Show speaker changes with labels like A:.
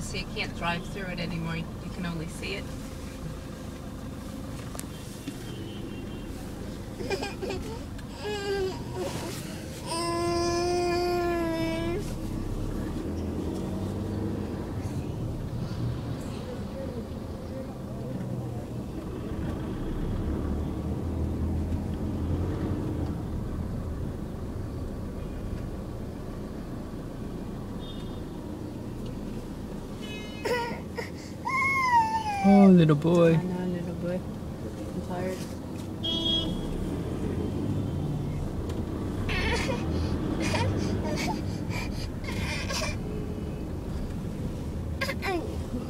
A: so you can't drive through it anymore. You can only see it.
B: Oh, little boy.
A: I know, little boy. I'm tired.